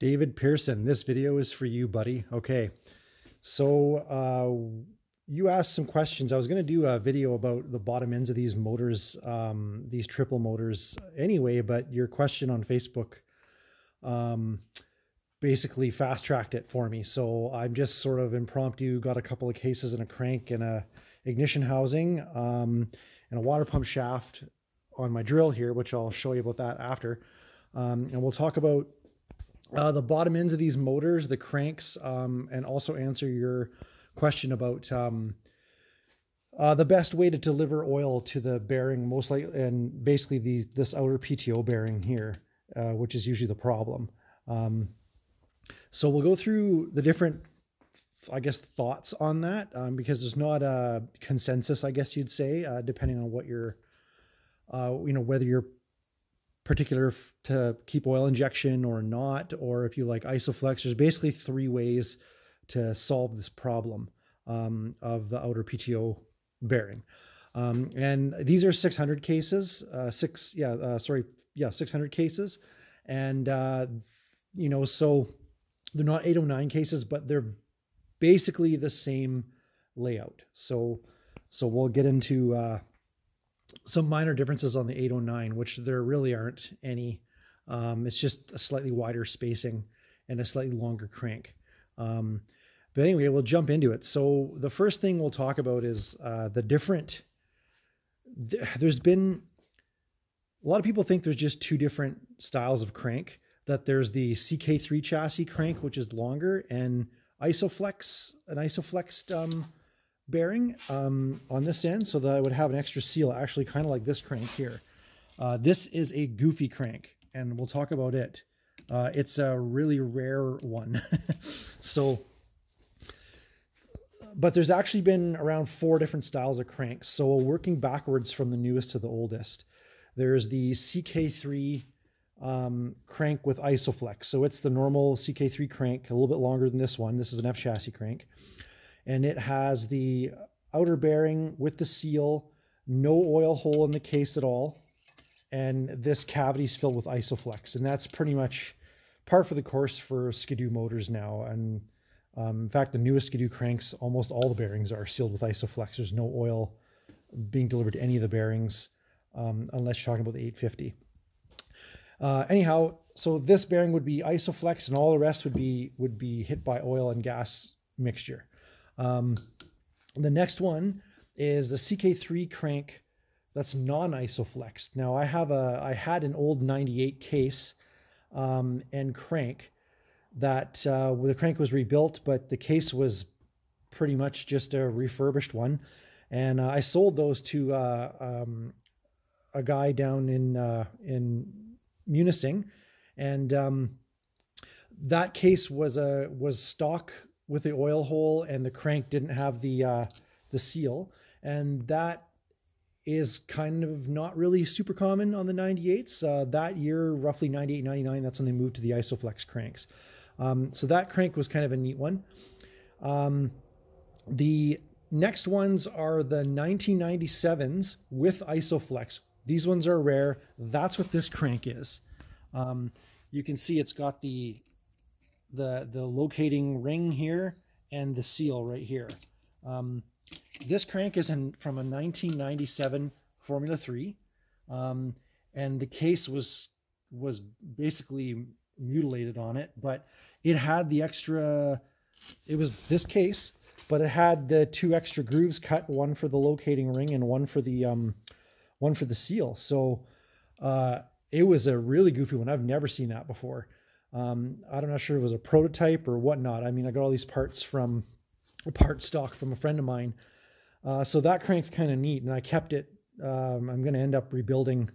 David Pearson, this video is for you, buddy. Okay, so uh, you asked some questions. I was going to do a video about the bottom ends of these motors, um, these triple motors anyway, but your question on Facebook um, basically fast tracked it for me. So I'm just sort of impromptu, got a couple of cases and a crank and a ignition housing um, and a water pump shaft on my drill here, which I'll show you about that after. Um, and we'll talk about uh, the bottom ends of these motors, the cranks, um, and also answer your question about um, uh, the best way to deliver oil to the bearing, most likely, and basically the, this outer PTO bearing here, uh, which is usually the problem. Um, so we'll go through the different, I guess, thoughts on that um, because there's not a consensus, I guess you'd say, uh, depending on what you're, uh, you know, whether you're particular to keep oil injection or not, or if you like isoflex. There's basically three ways to solve this problem um, of the outer PTO bearing. Um, and these are 600 cases, uh, six, yeah, uh, sorry, yeah, 600 cases. And, uh, you know, so they're not 809 cases, but they're basically the same layout. So, so we'll get into, uh, some minor differences on the 809, which there really aren't any. Um, it's just a slightly wider spacing and a slightly longer crank. Um, but anyway, we'll jump into it. So the first thing we'll talk about is uh, the different. There's been a lot of people think there's just two different styles of crank. That there's the CK3 chassis crank, which is longer, and Isoflex, an Isoflexed um, bearing um, on this end so that I would have an extra seal, actually kind of like this crank here. Uh, this is a goofy crank, and we'll talk about it. Uh, it's a really rare one. so, but there's actually been around four different styles of cranks. So working backwards from the newest to the oldest, there's the CK3 um, crank with Isoflex. So it's the normal CK3 crank, a little bit longer than this one. This is an F chassis crank and it has the outer bearing with the seal, no oil hole in the case at all. And this cavity is filled with Isoflex. And that's pretty much par for the course for Skidoo motors now. And um, in fact, the newest Skidoo cranks, almost all the bearings are sealed with Isoflex. There's no oil being delivered to any of the bearings um, unless you're talking about the 850. Uh, anyhow, so this bearing would be Isoflex and all the rest would be would be hit by oil and gas mixture. Um, the next one is the CK3 crank that's non-isoflexed. Now I have a I had an old 98 case um, and crank that uh, the crank was rebuilt, but the case was pretty much just a refurbished one, and uh, I sold those to uh, um, a guy down in uh, in Munising, and um, that case was a was stock with the oil hole and the crank didn't have the uh, the seal, and that is kind of not really super common on the 98s. Uh, that year, roughly 98, 99, that's when they moved to the Isoflex cranks. Um, so that crank was kind of a neat one. Um, the next ones are the 1997s with Isoflex. These ones are rare. That's what this crank is. Um, you can see it's got the the, the locating ring here and the seal right here. Um, this crank is in, from a 1997 Formula 3, um, and the case was was basically mutilated on it, but it had the extra. It was this case, but it had the two extra grooves cut, one for the locating ring and one for the um, one for the seal. So uh, it was a really goofy one. I've never seen that before. Um, I'm not sure if it was a prototype or whatnot. I mean, I got all these parts from a part stock from a friend of mine. Uh, so that crank's kind of neat, and I kept it. Um, I'm going to end up rebuilding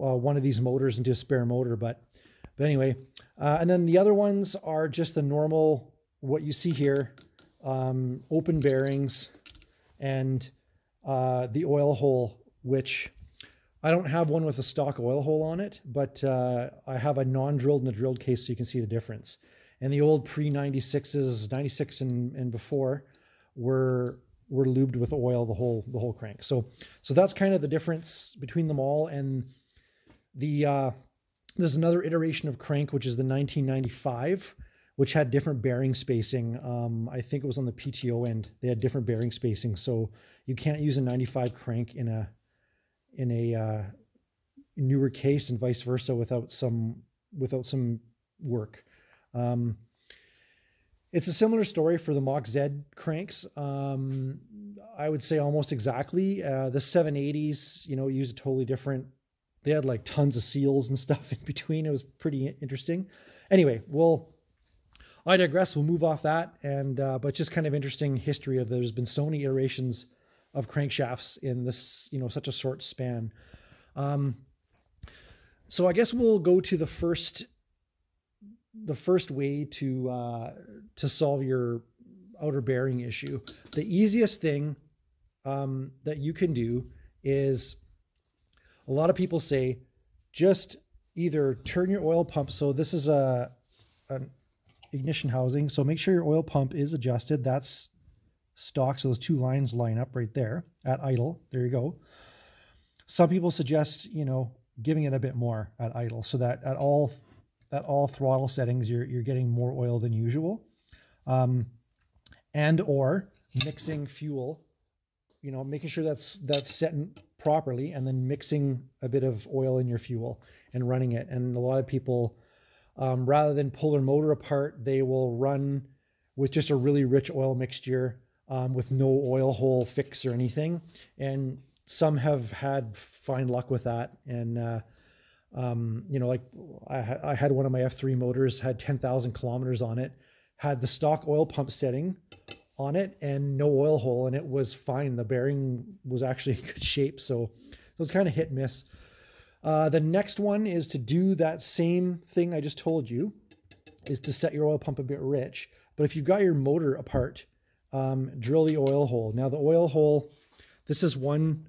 uh, one of these motors into a spare motor, but but anyway. Uh, and then the other ones are just the normal what you see here, um, open bearings, and uh, the oil hole, which I don't have one with a stock oil hole on it, but uh, I have a non-drilled and a drilled case so you can see the difference. And the old pre-96s, 96 and, and before, were were lubed with oil the whole the whole crank. So so that's kind of the difference between them all. And the uh, there's another iteration of crank, which is the 1995, which had different bearing spacing. Um, I think it was on the PTO end. They had different bearing spacing, so you can't use a 95 crank in a in a uh, newer case and vice versa without some without some work. Um, it's a similar story for the Mach Z cranks. Um, I would say almost exactly. Uh, the 780s, you know, use a totally different. They had like tons of seals and stuff in between. It was pretty interesting. Anyway, well, I digress. We'll move off that, and uh, but just kind of interesting history of there's been so many iterations of crankshafts in this, you know, such a short span. Um, so I guess we'll go to the first the first way to uh, to solve your outer bearing issue. The easiest thing um, that you can do is a lot of people say just either turn your oil pump. So this is a an ignition housing. So make sure your oil pump is adjusted. That's stock. So those two lines line up right there at idle. There you go. Some people suggest, you know, giving it a bit more at idle so that at all at all throttle settings you're you're getting more oil than usual. Um, and or mixing fuel, you know, making sure that's that's set properly and then mixing a bit of oil in your fuel and running it. And a lot of people um, rather than pull their motor apart, they will run with just a really rich oil mixture um, with no oil hole fix or anything. And some have had fine luck with that. And, uh, um, you know, like I, I, had one of my F3 motors, had 10,000 kilometers on it, had the stock oil pump setting on it and no oil hole, and it was fine. The bearing was actually in good shape. So, so it was kind of hit miss. Uh, the next one is to do that same thing I just told you, is to set your oil pump a bit rich. But if you've got your motor apart, um, drill the oil hole. Now the oil hole, this is one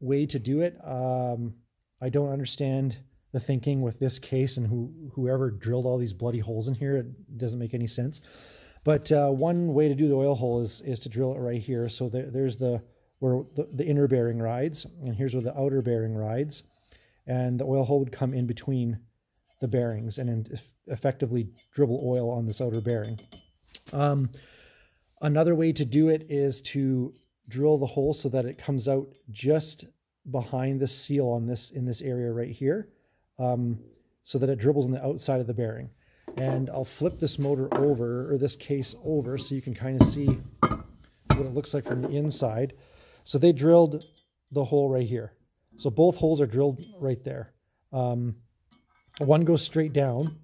way to do it. Um, I don't understand the thinking with this case and who whoever drilled all these bloody holes in here. It doesn't make any sense. But uh, one way to do the oil hole is is to drill it right here. So there, there's the where the, the inner bearing rides, and here's where the outer bearing rides, and the oil hole would come in between the bearings and effectively dribble oil on this outer bearing. Um, another way to do it is to drill the hole so that it comes out just behind the seal on this in this area right here um, so that it dribbles on the outside of the bearing. And I'll flip this motor over, or this case over, so you can kind of see what it looks like from the inside. So they drilled the hole right here. So both holes are drilled right there. Um, one goes straight down,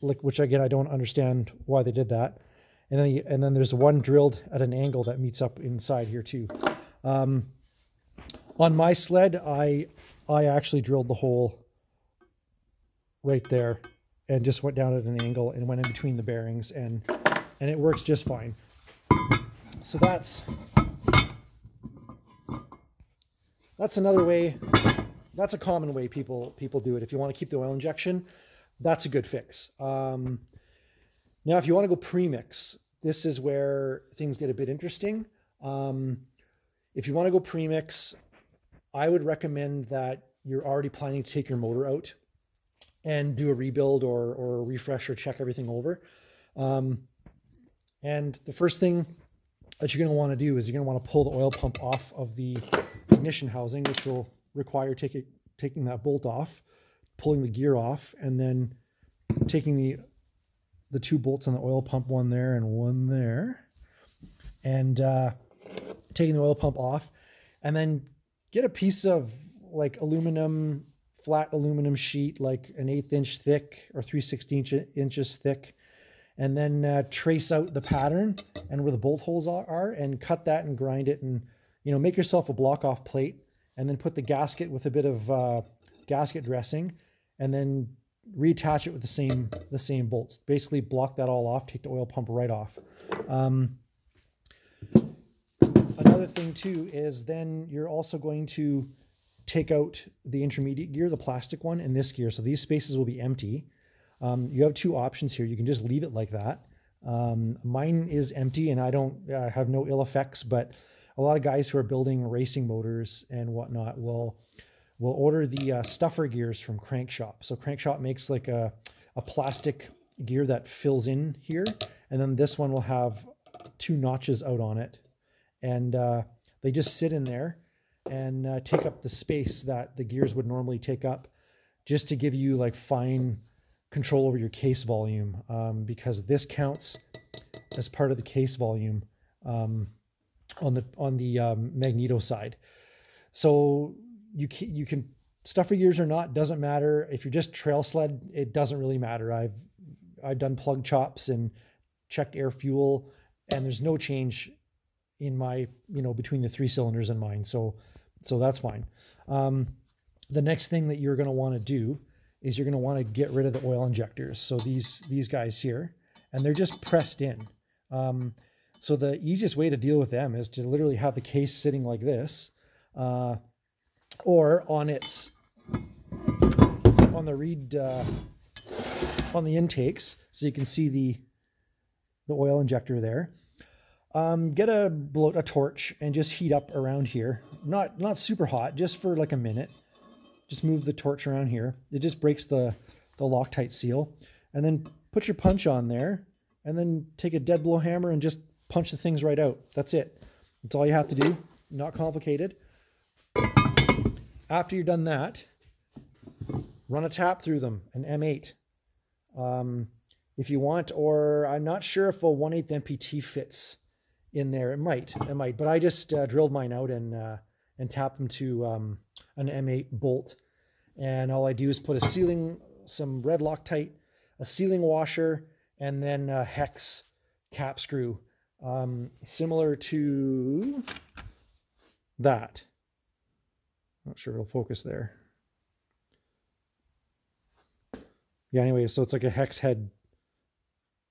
which again, I don't understand why they did that. And then, and then there's one drilled at an angle that meets up inside here too. Um, on my sled, I, I actually drilled the hole right there and just went down at an angle and went in between the bearings and and it works just fine. So that's that's another way. That's a common way people people do it. If you want to keep the oil injection, that's a good fix. Um, now, if you want to go premix, this is where things get a bit interesting. Um, if you want to go premix, I would recommend that you're already planning to take your motor out and do a rebuild or, or a refresh or check everything over. Um, and the first thing that you're going to want to do is you're going to want to pull the oil pump off of the ignition housing, which will require taking taking that bolt off, pulling the gear off, and then taking the the two bolts on the oil pump, one there and one there, and uh, taking the oil pump off, and then get a piece of like aluminum flat aluminum sheet, like an eighth inch thick or three three sixteenth inches thick, and then uh, trace out the pattern and where the bolt holes are, and cut that and grind it, and you know make yourself a block off plate, and then put the gasket with a bit of uh, gasket dressing, and then reattach it with the same the same bolts. Basically, block that all off. Take the oil pump right off. Um, another thing too is then you're also going to take out the intermediate gear, the plastic one, and this gear. So these spaces will be empty. Um, you have two options here. You can just leave it like that. Um, mine is empty and I don't uh, have no ill effects, but a lot of guys who are building racing motors and whatnot will we'll order the uh, stuffer gears from Crankshop. So Crankshop makes like a, a plastic gear that fills in here. And then this one will have two notches out on it. And uh, they just sit in there and uh, take up the space that the gears would normally take up just to give you like fine control over your case volume um, because this counts as part of the case volume um, on the on the um, magneto side. So you can, you can stuffer gears or not doesn't matter. If you're just trail sled, it doesn't really matter. I've I've done plug chops and checked air fuel, and there's no change in my you know between the three cylinders and mine. So so that's fine. Um, the next thing that you're going to want to do is you're going to want to get rid of the oil injectors. So these these guys here, and they're just pressed in. Um, so the easiest way to deal with them is to literally have the case sitting like this, uh, or on its on the reed uh, on the intakes, so you can see the the oil injector there. Um, get a blow a torch and just heat up around here. Not not super hot, just for like a minute. Just move the torch around here. It just breaks the the Loctite seal, and then put your punch on there, and then take a dead blow hammer and just punch the things right out. That's it. That's all you have to do. Not complicated. After you've done that, run a tap through them, an M8. Um, if you want, or I'm not sure if a 1 8 MPT fits in there. It might, it might, but I just uh, drilled mine out and uh, and tapped them to um, an M8 bolt. And all I do is put a sealing, some red Loctite, a sealing washer, and then a hex cap screw, um, similar to that. Not sure it'll focus there. Yeah, anyway, so it's like a hex head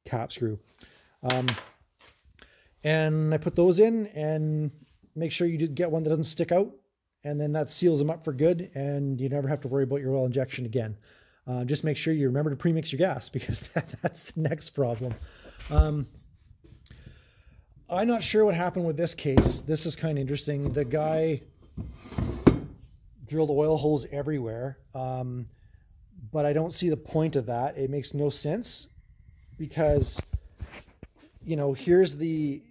cap screw. Um, and I put those in and make sure you get one that doesn't stick out. And then that seals them up for good and you never have to worry about your oil injection again. Uh, just make sure you remember to premix your gas because that, that's the next problem. Um, I'm not sure what happened with this case. This is kind of interesting. The guy drilled oil holes everywhere, um, but I don't see the point of that. It makes no sense because, you know, here's the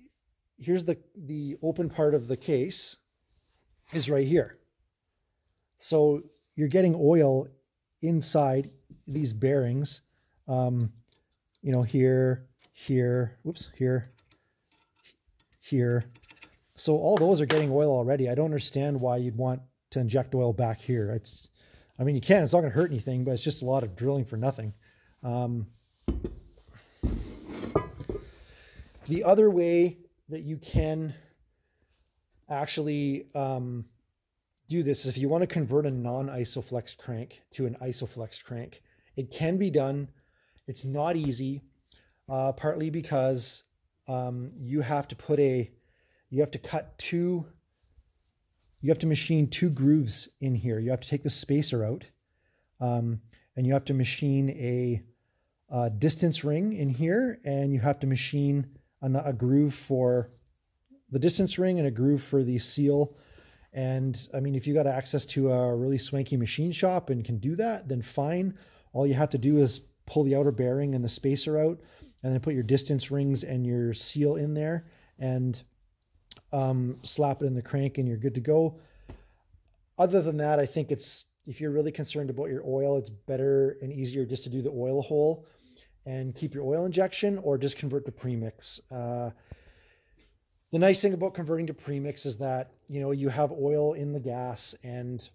here's the the open part of the case is right here. So you're getting oil inside these bearings, um, you know, here, here, whoops, here, here. So all those are getting oil already. I don't understand why you'd want to inject oil back here. It's, I mean, you can, it's not going to hurt anything, but it's just a lot of drilling for nothing. Um, the other way that you can actually um, do this is if you want to convert a non-isoflex crank to an isoflex crank. It can be done. It's not easy, uh, partly because um, you have to put a, you have to cut two you have to machine two grooves in here. You have to take the spacer out, um, and you have to machine a, a, distance ring in here, and you have to machine a, a, groove for the distance ring and a groove for the seal. And I mean, if you got access to a really swanky machine shop and can do that, then fine. All you have to do is pull the outer bearing and the spacer out, and then put your distance rings and your seal in there, and um, slap it in the crank and you're good to go. Other than that, I think it's if you're really concerned about your oil, it's better and easier just to do the oil hole and keep your oil injection or just convert to premix. Uh, the nice thing about converting to premix is that you know you have oil in the gas and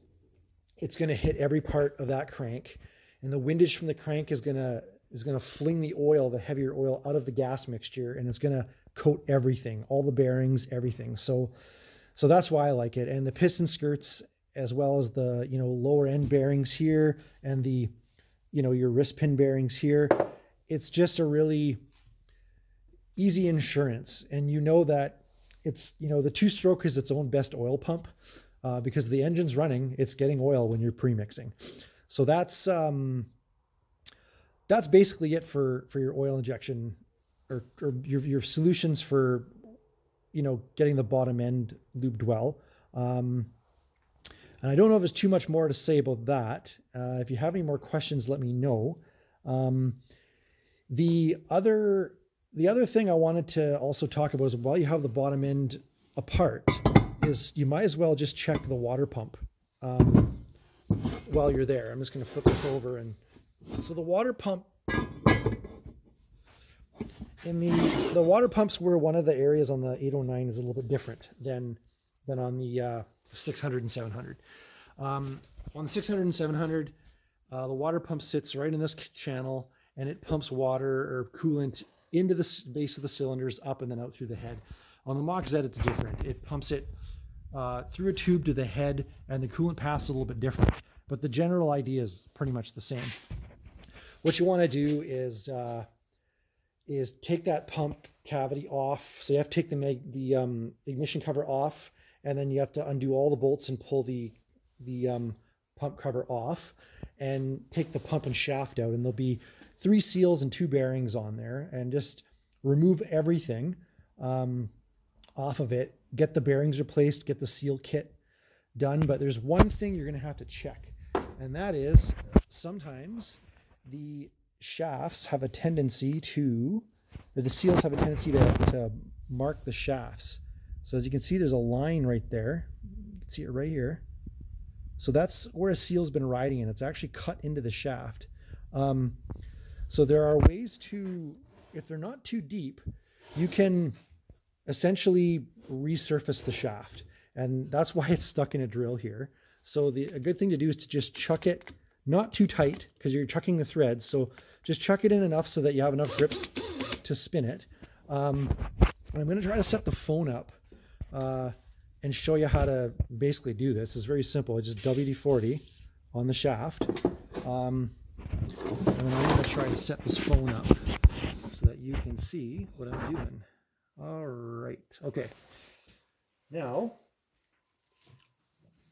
it's going to hit every part of that crank and the windage from the crank is going to is going to fling the oil the heavier oil out of the gas mixture and it's going to coat everything, all the bearings, everything. So, so that's why I like it. And the piston skirts, as well as the you know lower end bearings here and the you know your wrist pin bearings here, it's just a really easy insurance. And you know that it's you know the two stroke is its own best oil pump uh, because the engine's running, it's getting oil when you're pre-mixing. So that's um, that's basically it for for your oil injection or, or your, your solutions for you know getting the bottom end lubed well um, And I don't know if there's too much more to say about that. Uh, if you have any more questions, let me know. Um, the other the other thing I wanted to also talk about is while you have the bottom end apart, is you might as well just check the water pump um, while you're there. I'm just going to flip this over and so the water pump in the the water pumps were one of the areas on the 809 is a little bit different than than on the uh, 600 and 700. Um, on the 600 and 700, uh, the water pump sits right in this channel and it pumps water or coolant into the base of the cylinders up and then out through the head. On the Mach Z, it's different. It pumps it uh, through a tube to the head and the coolant path's a little bit different, but the general idea is pretty much the same. What you want to do is uh, is take that pump cavity off. So you have to take the the um, ignition cover off, and then you have to undo all the bolts and pull the the um, pump cover off, and take the pump and shaft out. And there'll be three seals and two bearings on there, and just remove everything um, off of it. Get the bearings replaced. Get the seal kit done. But there's one thing you're going to have to check, and that is sometimes the shafts have a tendency to, the seals have a tendency to, to mark the shafts. So as you can see, there's a line right there. You can see it right here. So that's where a seal's been riding and it's actually cut into the shaft. Um, so there are ways to, if they're not too deep, you can essentially resurface the shaft. And that's why it's stuck in a drill here. So the, a good thing to do is to just chuck it not too tight because you're chucking the threads. So just chuck it in enough so that you have enough grips to spin it. Um, and I'm going to try to set the phone up uh, and show you how to basically do this. It's very simple. It's just WD-40 on the shaft. Um, and I'm going to try to set this phone up so that you can see what I'm doing. All right. Okay. Now,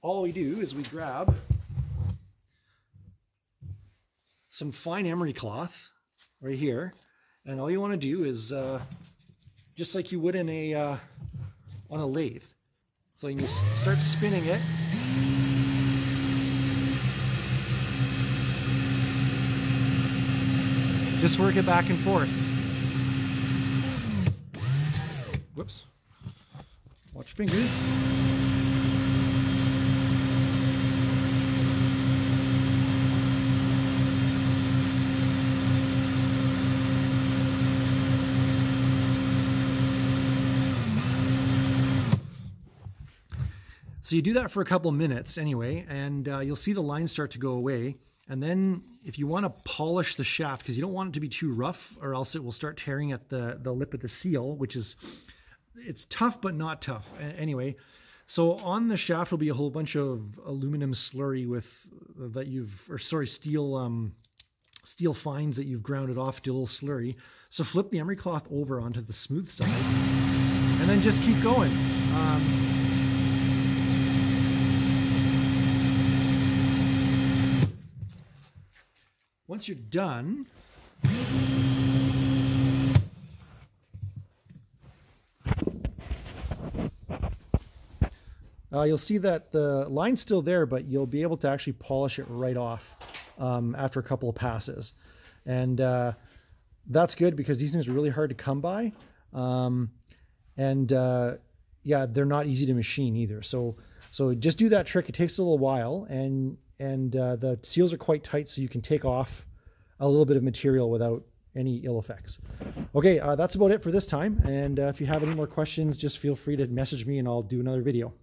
all we do is we grab some fine emery cloth right here. And all you want to do is uh, just like you would in a uh, on a lathe. So you can start spinning it. Just work it back and forth. Whoops. Watch your fingers. So you do that for a couple minutes anyway, and uh, you'll see the lines start to go away. And then if you want to polish the shaft, because you don't want it to be too rough or else it will start tearing at the, the lip of the seal, which is, it's tough but not tough. Anyway, so on the shaft will be a whole bunch of aluminum slurry with, that you've, or sorry, steel, um, steel fines that you've grounded off to a little slurry. So flip the emery cloth over onto the smooth side and then just keep going. Um, Once you're done, uh, you'll see that the line's still there, but you'll be able to actually polish it right off um, after a couple of passes. And uh, that's good because these things are really hard to come by. Um, and uh, yeah, they're not easy to machine either. So, so just do that trick. It takes a little while and and uh, the seals are quite tight so you can take off a little bit of material without any ill effects. Okay, uh, that's about it for this time. And uh, if you have any more questions, just feel free to message me and I'll do another video.